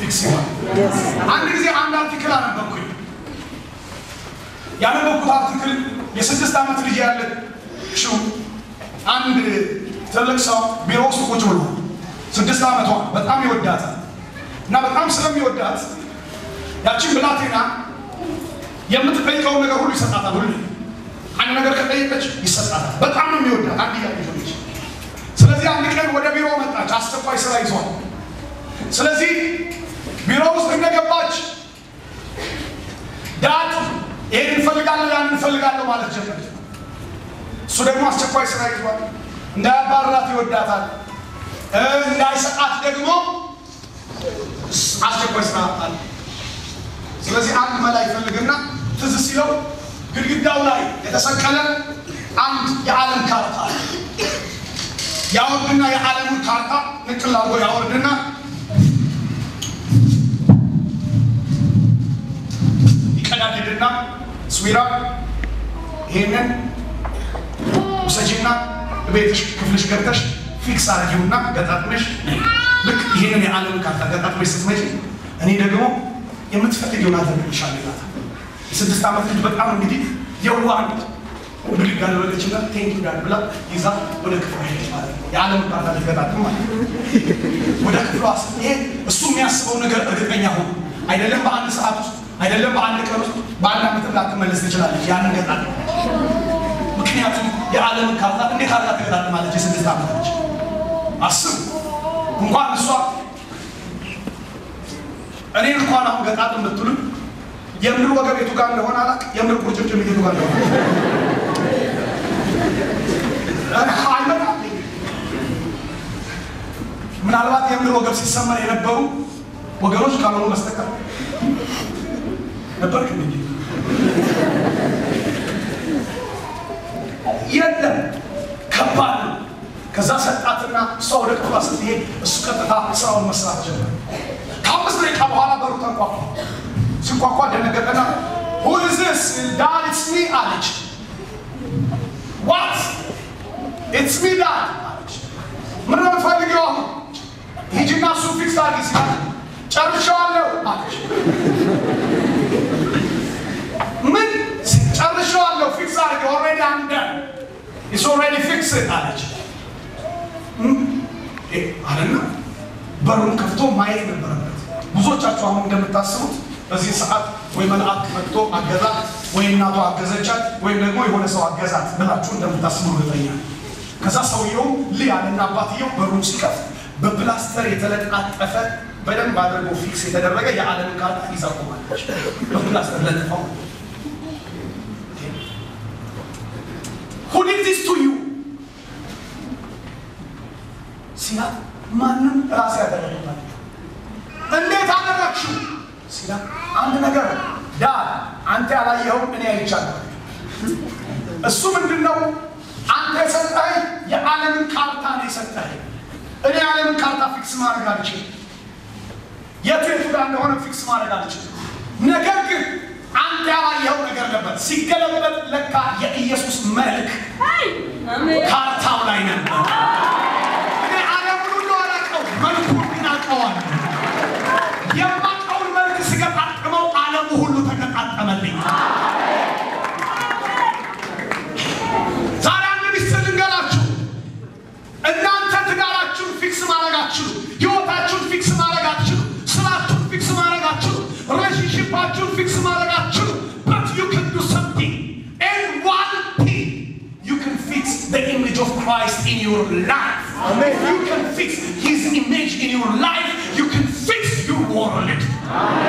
fix ይሆናል። አንድ ጊዜ አንድ article አነበብኩኝ። ያነበብኩት article የስድስት ዓመት ልጅ ያለችው አንድ ትልቅ ሰው ቢሮ ውስጥ ቁጭ ብሎ ስድስት ዓመቷ በጣም ይወዳታል እና በጣም ስለሚወዳት ያችን ብላቴና የምትጠይቀውን ነገር ሁሉ ይሰጣታል። ሁሉ አንድ ነገር ከጠየቀች ይሰጣታል። በጣም ነው የሚወዳት አንድ ልጅ። ስለዚህ አንድ ቀን ወደ ቢሮ መጣች። አስቸኳይ ስራ ይዟል። ስለዚህ ቢሮ ውስጥ እንደገባች ዳት ይሄን እንፈልጋለሁ ያን እንፈልጋለሁ ማለት ጀመረች። እሱ ደግሞ አስቸኳይ ስራ ይዟል። እንዳያባራት ይወዳታል። እንዳይሰጣት ደግሞ አስቸኳይ ስራ አለ። ስለዚህ አንድ መላ ይፈልግና ትዝ ሲለው ግድግዳው ላይ የተሰቀለ አንድ የዓለም ካርታ ያወርድና የዓለሙን ካርታ ንቅል አድርጎ ያወርድና ይቀዳድድና ስዊራ ይሄንን ውሰጂና ቤትሽ ክፍልሽ ገብተሽ ፊክስ አድርጊውና ገጣጥመሽ ልክ ይሄንን የዓለምን ካርታ ገጣጥመሽ ስትመጪ እኔ ደግሞ የምትፈልጊውን አደርግልሻለሁ ይላታል። የስድስት ዓመት ልጅ በጣም እንግዲህ የዋህ ብድግ አደረገችና thank you dad ብላ ይዛ ወደ ክፍሏ ሄደች ማለት ነው። የዓለም ካርታ ልትገጣጥም ማለት ነው። ወደ ክፍሏ ስትሄድ እሱ የሚያስበው ነገር እርግጠኛ ሆኖ አይደለም በአንድ ሰዓት ውስጥ አይደለም በአንድ ቀን ውስጥ በአንድ ዓመትም ላትመለስ ትችላለች። ያንን ገጣጥማ ምክንያቱም የዓለምን ካርታ እንዴት አድርጋ ትገጣጥማለች? የስድስት ዓመት ልጅ አስቡ። እንኳን እሷ እኔ እንኳን አሁን ገጣጥም ብትሉ የምድር ወገብ የቱ ጋር እንደሆነ አላውቅም። የምድር ቁርጭምጭሚት የቱ ጋር እንደሆነ አይመጣልኝ። ምናልባት የምድር ወገብ ሲሰመር የነበሩ ወገኖች ካልሆኑ በስተቀር ነበር እንጂ የለም። ከባድ ነው። ከዛ ሰጣትና እሷ ወደ ክፍሏ ስትሄድ እሱ ቀጥታ ስራውን መስራት ጀመረ። ከአምስት ደቂቃ በኋላ በሩ ተንኳኳ። ሲንኳኳ ደነገጠና it's me አለች። it's me dad አለች። ምን ነው የምትፈልጊው አሁን? ሂጂና እሱ ፊክስ አድርጊ ሲላት ጨርሻለሁ አለች። ምን ጨርሻለሁ fix አድርጊ already I'm done it's already fixed አለች አለና በሩን ከፍቶ ማየት ነበረበት። ብዙዎቻችሁ አሁን እንደምታስቡት በዚህ ሰዓት ወይ መልአክ መጥቶ አገዛት ወይ እናቷ አገዘቻት ወይም ደግሞ የሆነ ሰው አገዛት ብላችሁ እንደምታስቡ እርግጠኛ ከዛ ሰውየው ልያልና አባትየው በሩን ሲከፍት በፕላስተር የተለጣጠፈ በደንብ አድርጎ fix የተደረገ የዓለም ካርታ ይዛ ቆማለች። በፕላስተር ለጥፈው who did this to you? ሲላት ማንም ራሴ ያደረኩት እንዴት አደረግሽው? ሲላት አንድ ነገር dad አንተ ያላየኸው እኔ አይቻለሁ እሱ ምንድን ነው አንተ የሰጠኸኝ የዓለምን ካርታ ነው የሰጠኸኝ። እኔ የዓለምን ካርታ fix ማድረግ አልችልም። የቱ የቱ ጋር እንደሆነ ፊክስ ማድረግ አልችልም ነገር ግን አንተ ያላየኸው ነገር ነበር ሲገለበጥ ለካ የኢየሱስ መልክ ካርታው ላይ ነበር እኔ ዓለምን ሁሉ አላውቀው መልኩን ግን አውቀዋለሁ የማውቀውን መልክ ስገጣጥመው ዓለሙ ሁሉ ተገጣጠመልኝ። ዛሬ አንድ ሚስጥር ልንገራችሁ። እናንተ ትዳራችሁን fix ማድረጋችሁ ህይወታችሁን fix ማድረጋችሁ ስራችሁን fix ማድረጋችሁ relationship ኣችሁን fix but image of Christ in your life. Amen. You can fix his image in your life. You can fix your world. Amen.